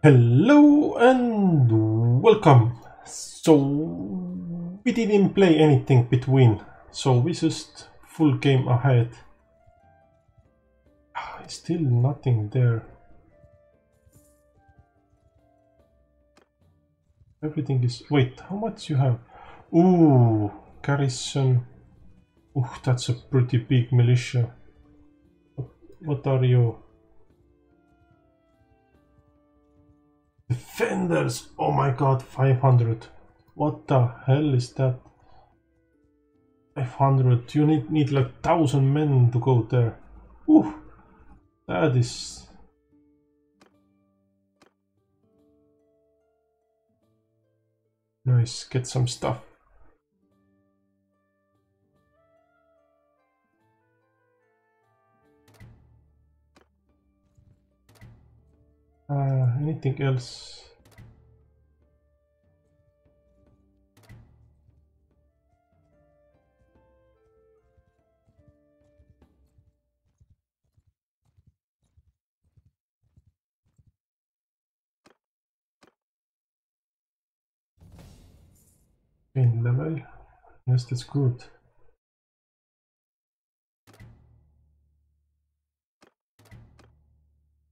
Hello and welcome. So we didn't play anything between, so we just full game ahead. Ah, Still nothing there. Everything is. Wait, how much you have? Ooh, garrison. Ooh, that's a pretty big militia. What are you? Defenders! Oh my god, 500. What the hell is that? 500. You need, need like 1000 men to go there. Ooh, that is. Nice, get some stuff. Uh, anything else? Gain level. Yes, that's good.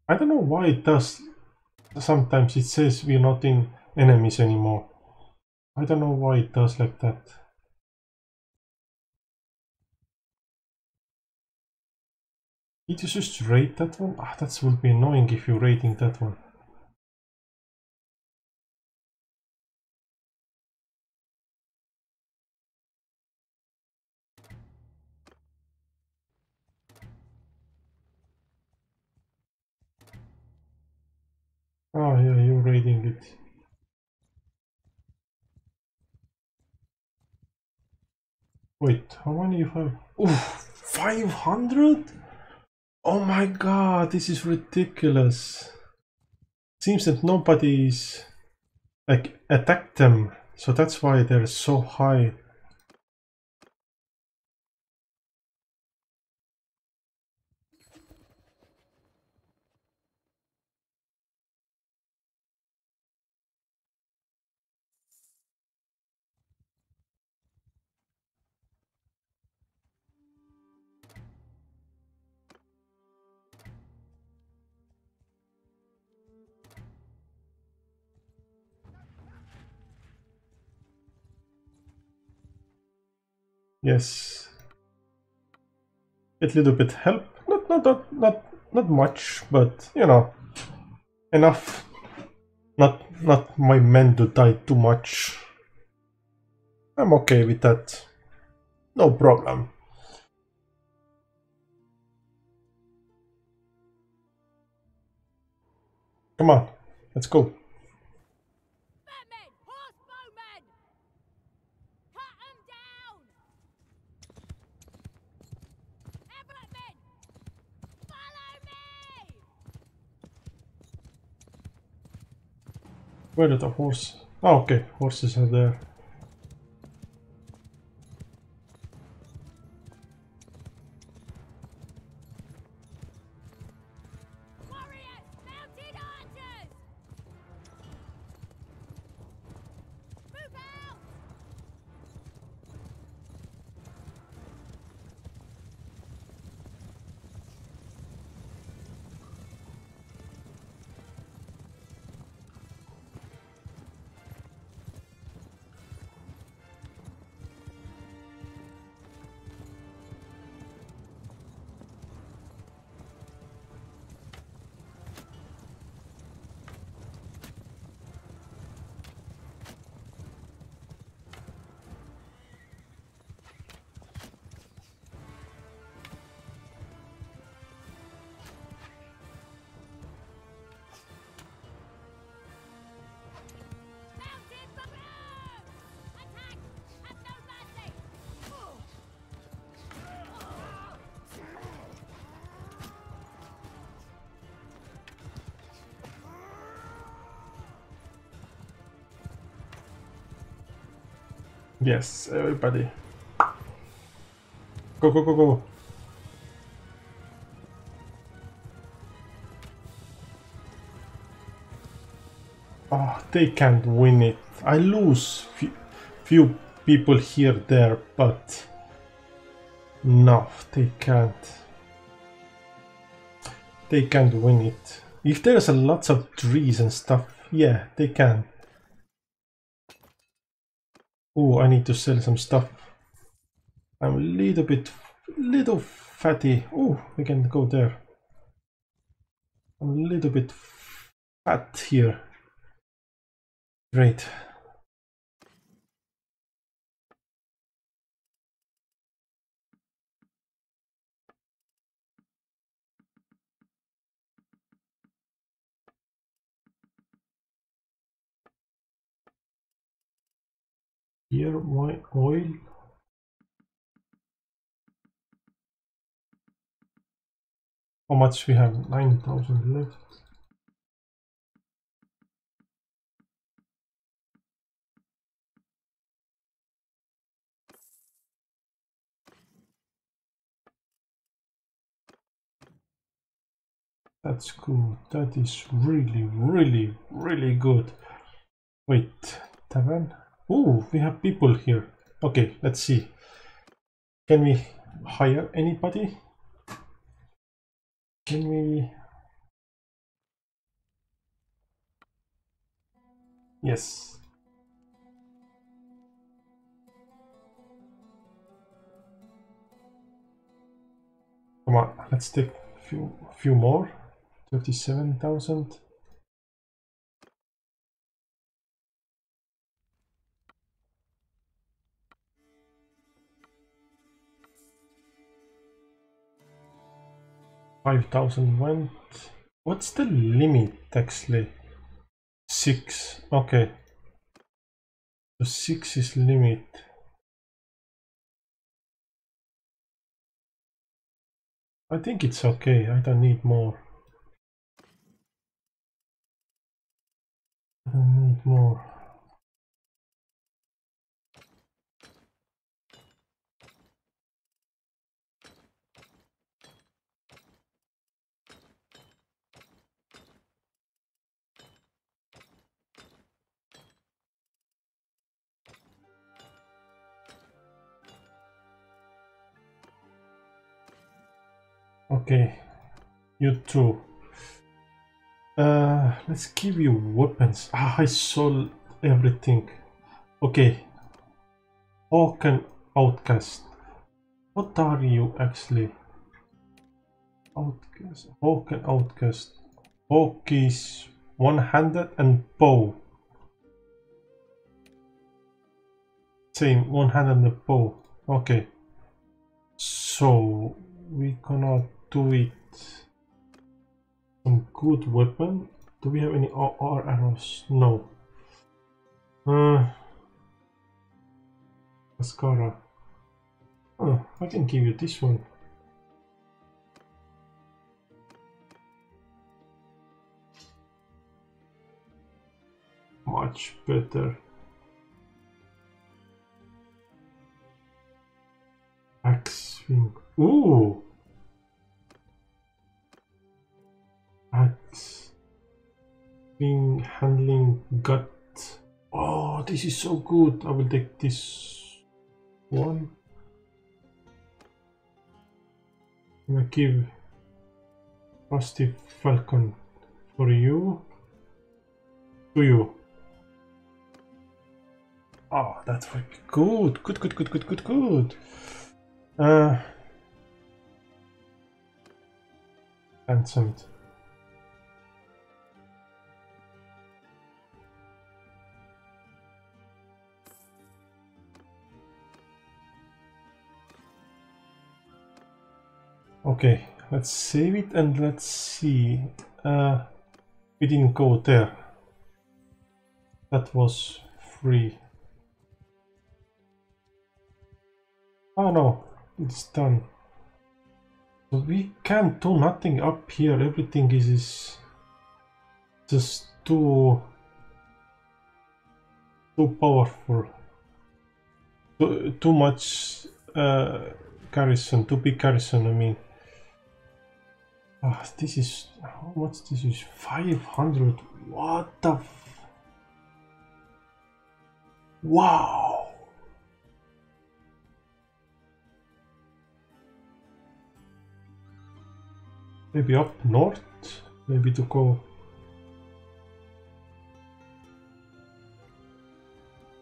I don't know why it does. Sometimes it says we're not in enemies anymore. I don't know why it does like that. Did you just rate that one? Ah, that would be annoying if you're rating that one. Wait, how many you have? Ooh, 500? Oh my god, this is ridiculous. Seems that nobody's like attacked them, so that's why they're so high. Yes. A little bit help. Not not not not not much, but you know. Enough. Not not my men to die too much. I'm okay with that. No problem. Come on, let's go. Where did the horse? Oh, okay, horses are there. Yes, everybody. Go go go go. Oh, they can't win it. I lose few, few people here there, but no, they can't. They can't win it. If there's a lots of trees and stuff, yeah, they can. Oh, I need to sell some stuff. I'm a little bit, little fatty. Oh, we can go there. I'm a little bit fat here. Great. Here, my oil. How much we have? 9,000 left. That's good. That is really, really, really good. Wait, tavern? Oh, we have people here. Okay, let's see. Can we hire anybody? Can we... Yes. Come on, let's take a few, few more. 37,000. Five thousand went. What's the limit actually? Six. Okay. So six is limit. I think it's okay. I don't need more. I don't need more. Okay, you too. Uh, let's give you weapons. Ah, I sold everything. Okay. Hawken Outcast. What are you actually? Outcast. Hawken Outcast. Hawk is one-handed and bow. Same, one-handed and bow. Okay. So we cannot do it some good weapon. Do we have any R arrows? No. Uh, mascara. Oh, I can give you this one. Much better. Axe swing. Ooh! Axe. Swing, handling, gut. Oh, this is so good. I will take this one. I'm gonna give Rusty Falcon for you. To you. Oh, that's good. Good, good, good, good, good, good. Uh, ransomed. Okay, let's save it and let's see. Uh, we didn't go there. That was free. Oh no, it's done. So we can't do nothing up here. Everything is, is just too too powerful. Too, too much uh, garrison, too big garrison. I mean. Ah, this is how much this is 500 what the Wow. Maybe up north? Maybe to go...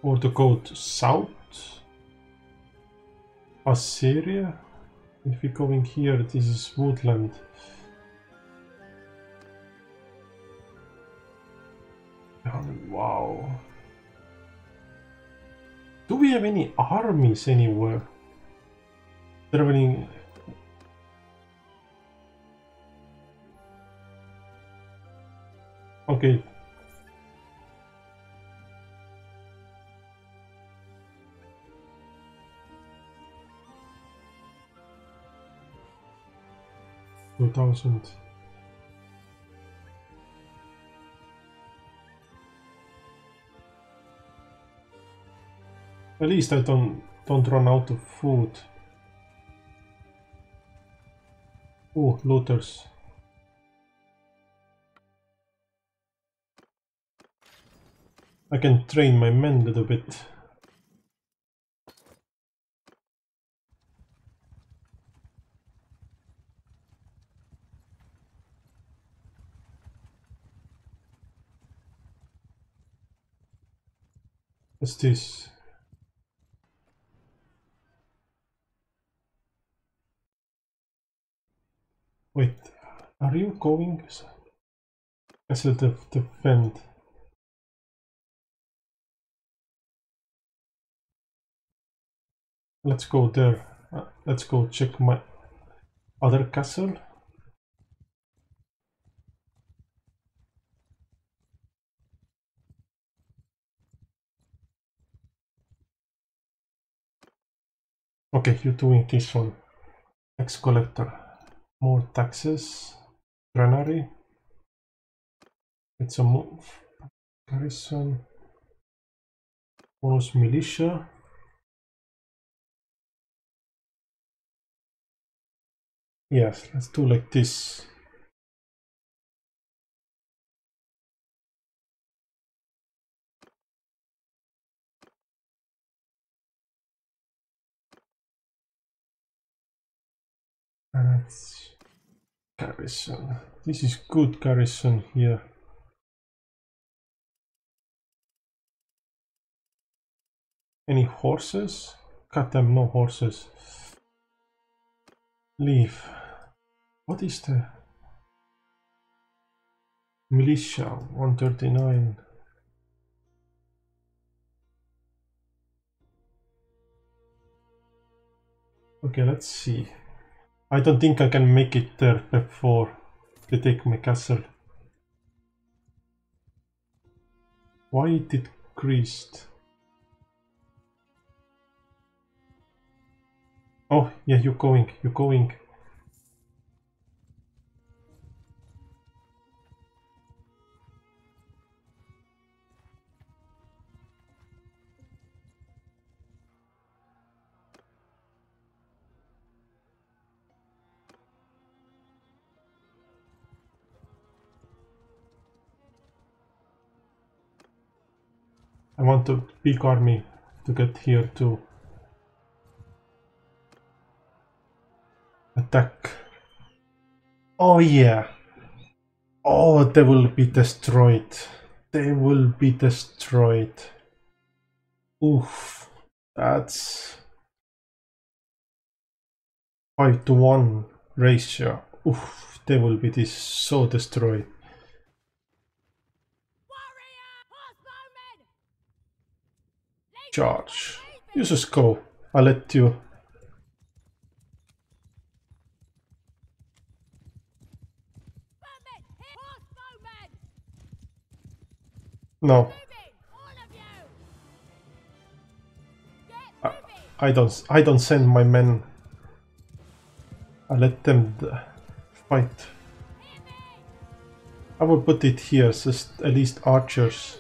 Or to go to south? Aserai? If we're going here, this is woodland. Wow. Do we have any armies anywhere? Traveling. Okay. Two thousand. At least I don't don't run out of food. Oh, looters. I can train my men a little bit. What's this? Wait, are you going? Castle the defend. Let's go there. Uh, let's go check my other castle. Okay, you're doing this one. Tax collector. More taxes. Granary. It's a move. Garrison. Bonus militia. Yes, let's do like this. And it's garrison. This is good garrison here. Any horses? Cut them, no horses. Leave. What is the militia? 139. Okay, let's see. I don't think I can make it there before they take my castle. Why it decreased? Oh, yeah, you're going, you're going. Want to big army to get here to Attack. Oh yeah. Oh, they will be destroyed. They will be destroyed. Oof. That's five to one ratio. Oof. They will be this so destroyed. Charge. You just go. I'll let you. No! I don't. I don't send my men. I let them fight. I will put it here, just at least archers.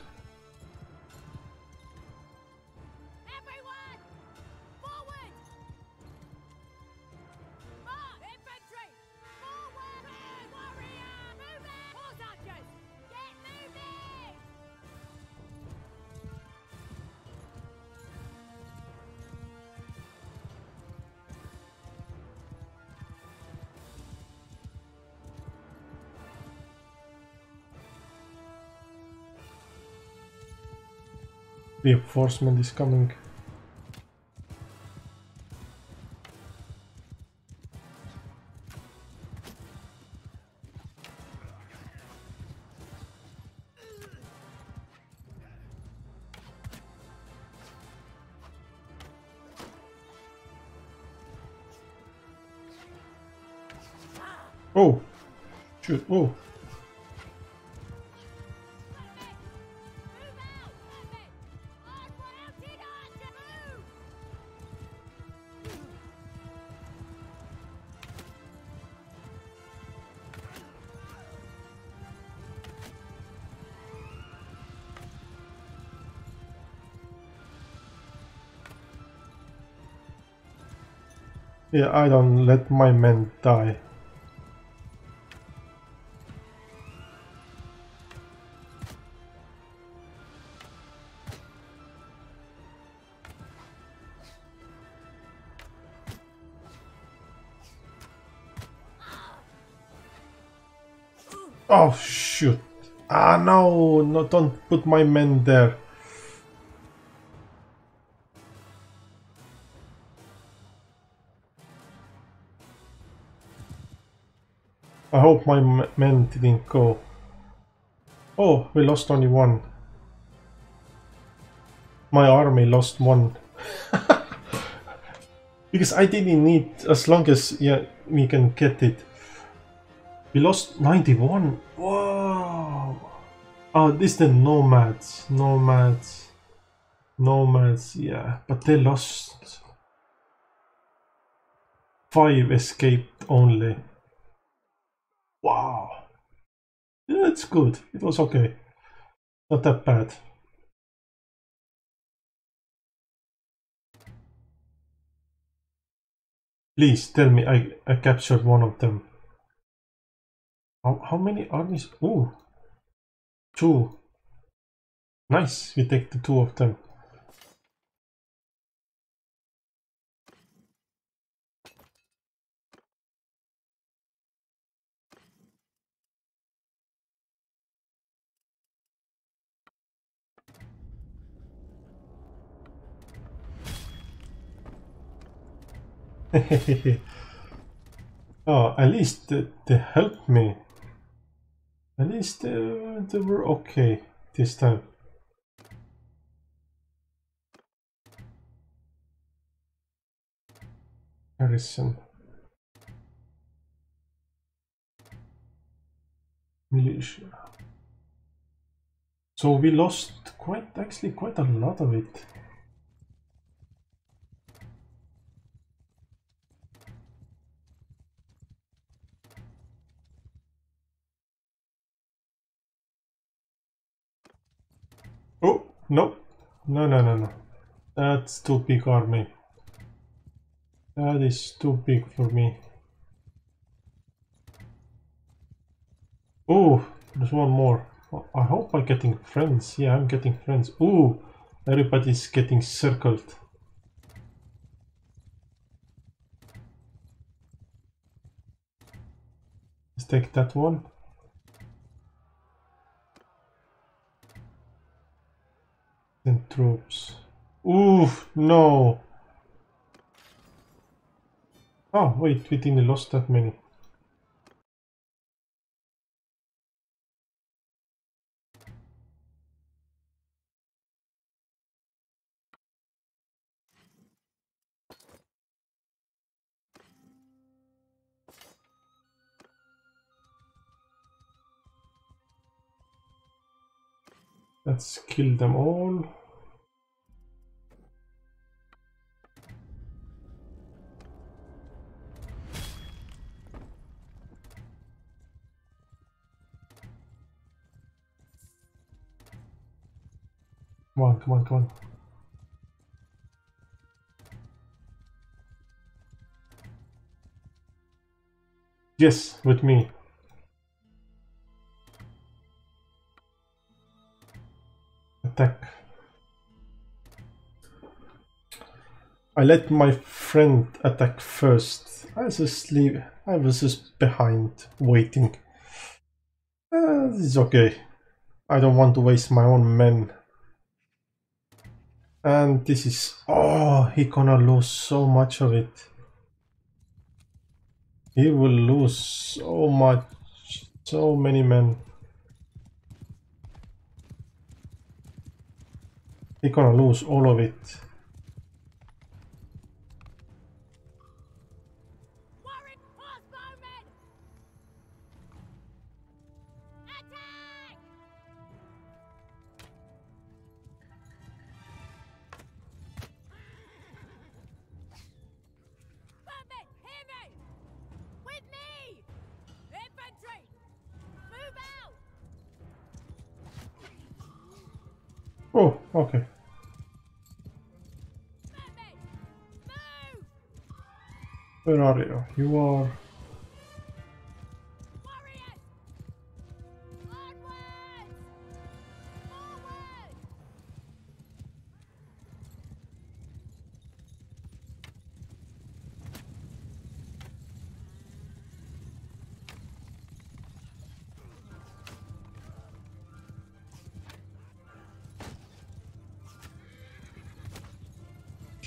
Reinforcement is coming. Yeah, I don't let my men die. Oh shoot! Ah no! No, don't put my men there. Hope my men didn't go. Oh, we lost only one. My army lost one. because I didn't need as long as yeah we can get it. We lost 91. Whoa! Oh, this is the nomads. Nomads. Nomads, yeah. But they lost. Five escaped only. Wow. Yeah, it's good. It was okay. Not that bad. Please tell me I, I captured one of them. How, how many armies? Ooh. Two. Nice. We take the two of them. oh, at least they, they helped me. At least uh, they were okay this time. Garrison. Militia. So we lost quite, actually quite a lot of it. Oh, no. No, no, no, no. That's too big army. That is too big for me. Oh, there's one more. Oh, I hope I'm getting friends. Yeah, I'm getting friends. Ooh, everybody's getting circled. Let's take that one. And troops. Oof, no. Oh, wait, we didn't lost that many. Let's kill them all. Come on, come on, come on. Yes, with me. Attack. I let my friend attack first. I was just leave. I was just behind, waiting. Uh, this is okay. I don't want to waste my own men. And this is... Oh, he gonna lose so much of it. He will lose so much. So many men. He gonna lose all of it. Warwick crossbowmen! Where are you? You are...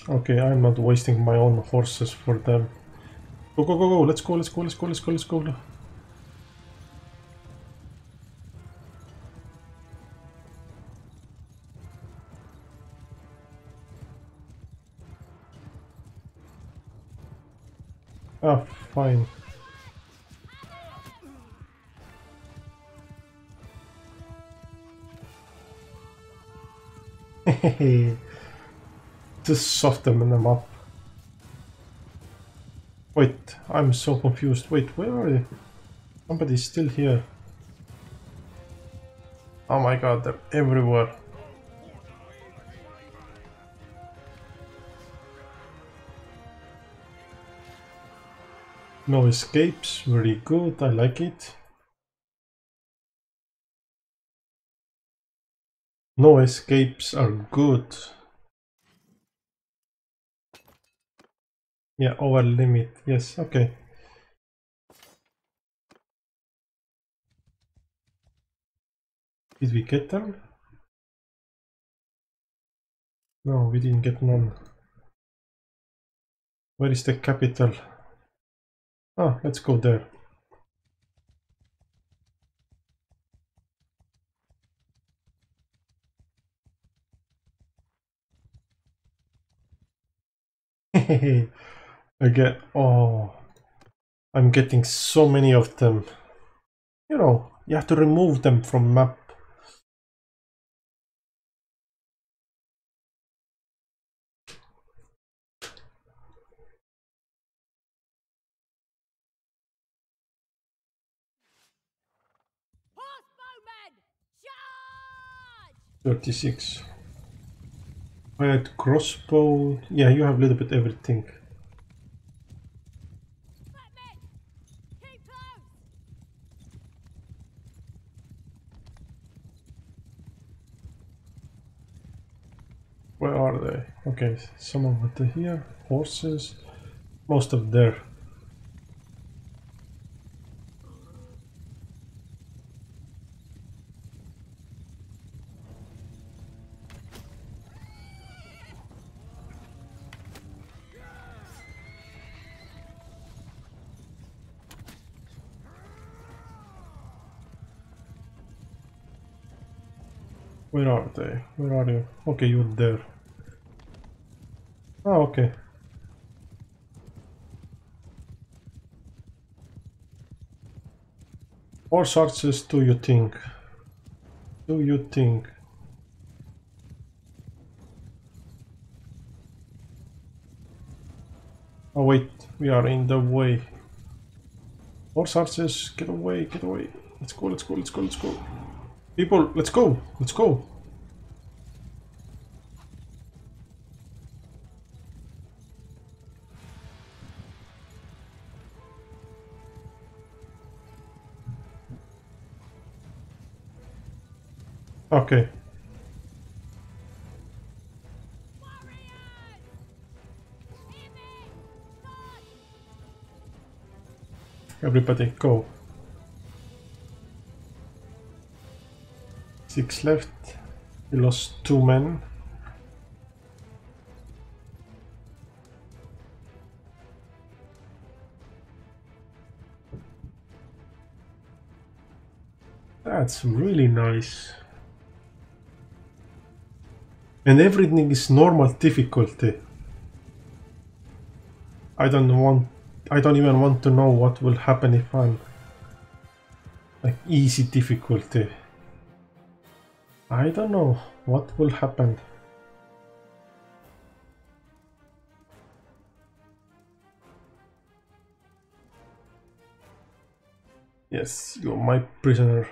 Okay, I'm not wasting my own horses for them. Go, go, go, go. Let's go, let's go, let's go, let's go, let's go. Ah, fine. Just soften them up. Wait, I'm so confused. Wait, where are they? Somebody's still here. Oh my god, they're everywhere. No escapes, very good, I like it. No escapes are good. Yeah, over limit. Yes, okay. Did we get them? No, we didn't get none. Where is the capital? Ah, let's go there. I get oh I'm getting so many of them. You know, you have to remove them from map. 36. I had crossbow. Yeah, you have a little bit everything. Footmen! Keep close! Where are they? Okay, some of it here. Horses. Most of there. Where are they? Where are you? Okay, you're there. Okay. What sources do you think? Do you think? Oh wait, we are in the way. Horse sources, get away, get away. Let's go, let's go, let's go, let's go. People, let's go, let's go. Okay. Everybody, go. Six left. We lost two men. That's really nice. And everything is normal difficulty. I don't want I don't even want to know what will happen if I'm like easy difficulty. I don't know what will happen. Yes, you're my prisoner.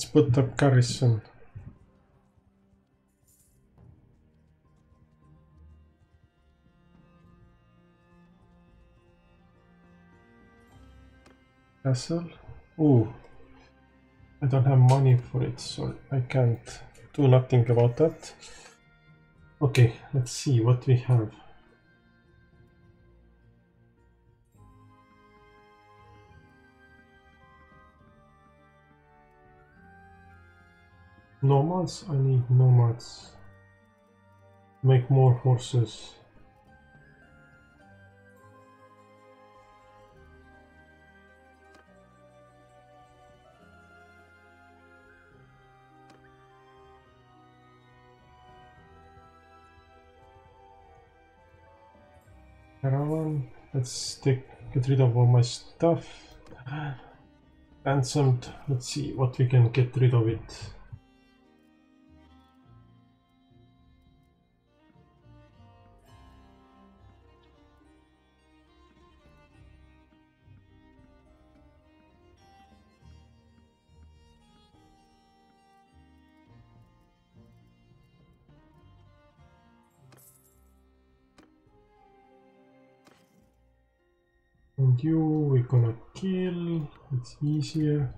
Let's put up garrison. Castle. Ooh. I don't have money for it, so I can't do nothing about that. Okay, let's see what we have. Nomads? I need nomads. Make more horses. Caravan. Let's take get rid of all my stuff. Ransomed. Let's see what we can get rid of it. You, we're gonna kill. It's easier.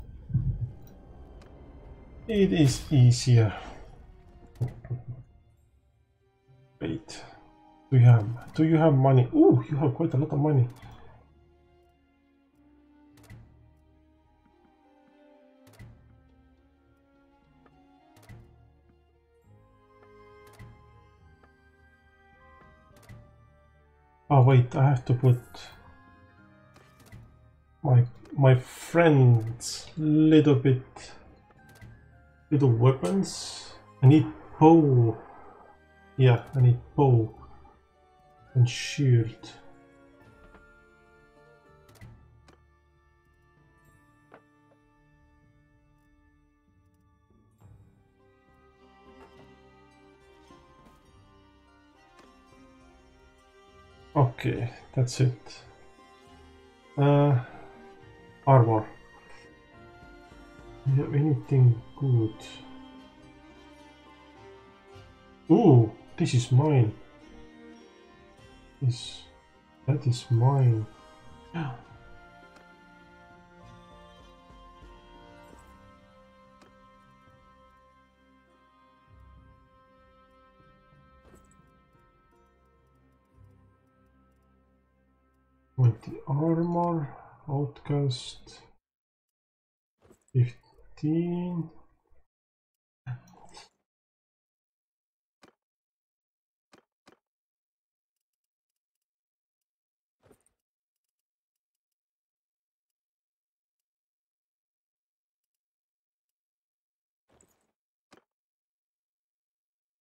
It is easier. Wait. Do you have do you have money? Ooh, you have quite a lot of money. Oh wait, I have to put my my friend's little bit little weapons. I need bow. Yeah, I need bow and shield. Okay, that's it. Uh, armor. You have anything good? Ooh, this is mine. This, that is mine. Twenty armor, outcast, fifteen.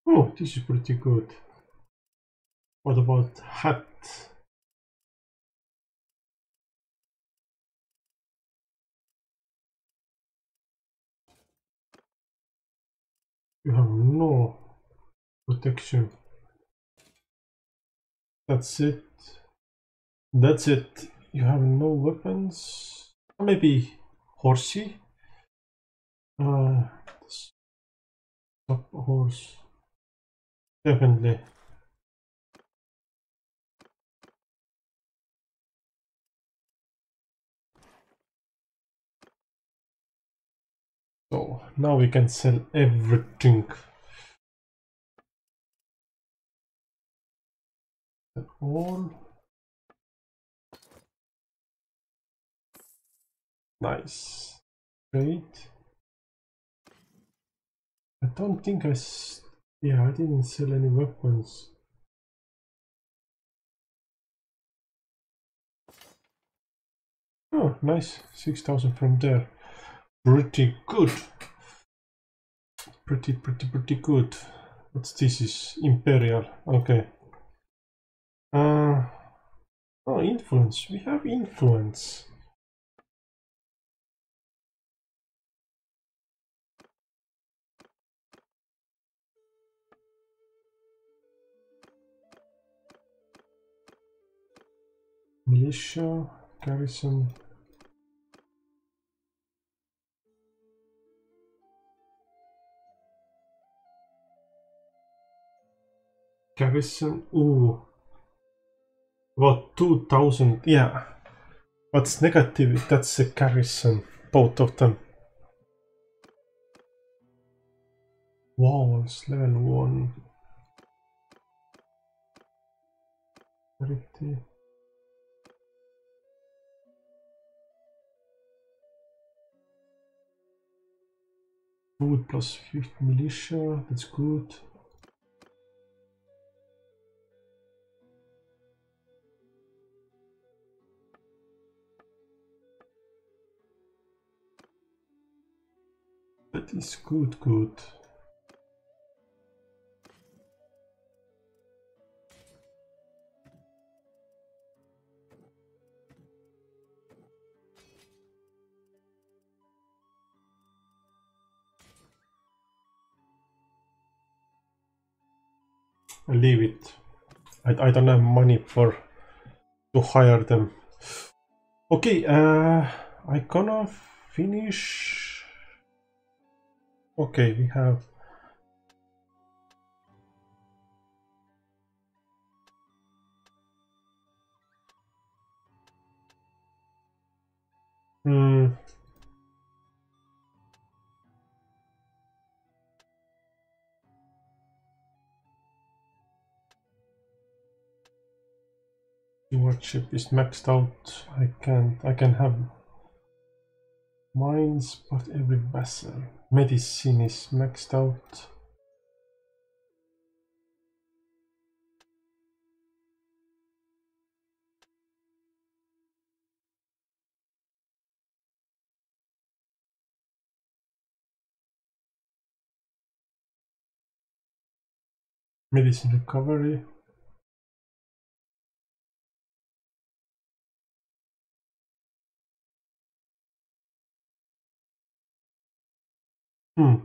Oh, this is pretty good. What about hat? You have no protection. That's it. That's it. You have no weapons. Maybe horsey. Uh, horse. Definitely. So now we can sell everything. All. Nice. Great. I don't think I... Yeah, I didn't sell any weapons. Oh, nice. 6,000 from there. Pretty good. Pretty, pretty, pretty good. What's this is Imperial. Okay. Uh, oh, influence. We have influence. Militia, garrison. Garrison, ooh. Uh, About 2000, yeah. What's negative? That's a garrison, both of them. Walls, level 1. Pretty. Food plus 50 militia, that's good. That is good, good. Leave it. I, I don't have money for to hire them. Okay, uh, I gonna finish. Okay, we have. Hmm. Stewardship is maxed out. I can't. I can have mines, but every vessel. Medicine is maxed out. Medicine recovery. Hmm.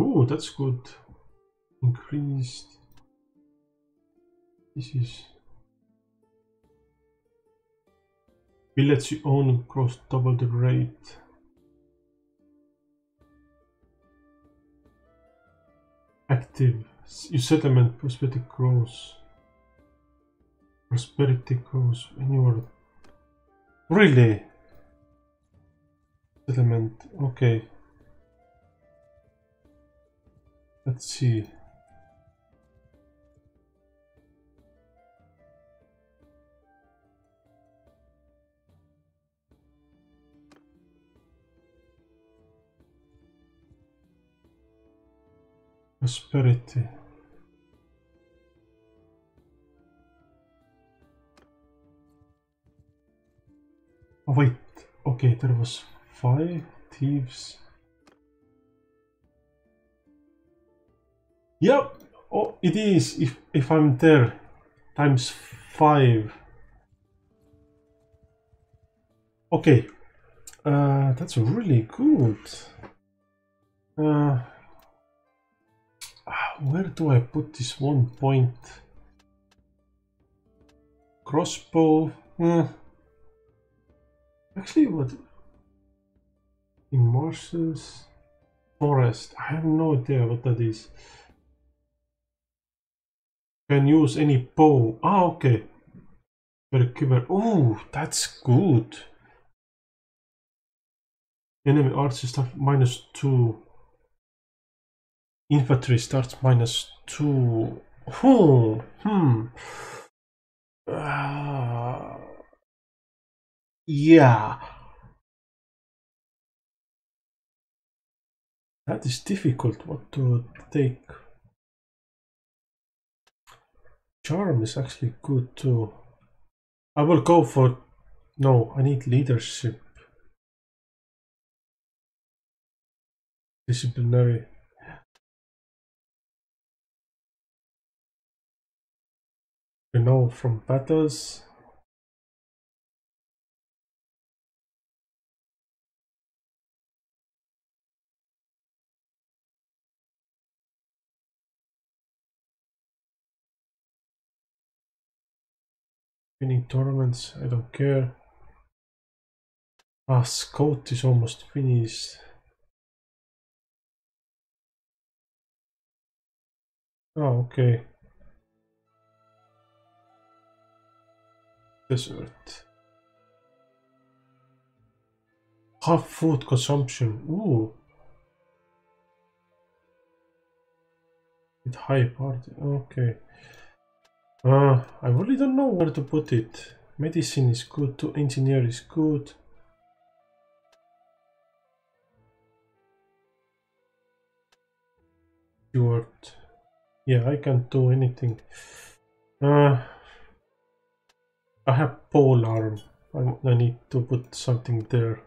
Ooh, that's good. Increased. This is. Will let you own gross double the rate. Active. Your settlement prosperity grows. Prosperity grows when you are. Really? Settlement. Okay. Let's see. Prosperity. Oh wait, okay, there was five thieves. Yep, oh, it is. If if I'm there, times five. Okay, uh, that's really good. Uh, where do I put this one point? Crossbow. Hmm. Actually, what? In marshes, forest. I have no idea what that is. Can use any bow. Ah, okay. Percuber. Oh, that's good. Enemy archer stuff minus two. Infantry starts minus two. Hmm. Hmm. Uh, yeah. That is difficult what to take. Charm is actually good too. I will go for no, I need leadership. Disciplinary. You know from battles. Winning tournaments, I don't care. Ah, Scout is almost finished. Oh, okay. Desert. Half food consumption. Ooh. With high party. Okay. Uh, I really don't know where to put it. Medicine is good too. Engineer is good. Yeah, I can't do anything. Uh, I have pole arm. I, I need to put something there.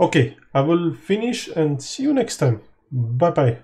Okay, I will finish and see you next time. Bye bye.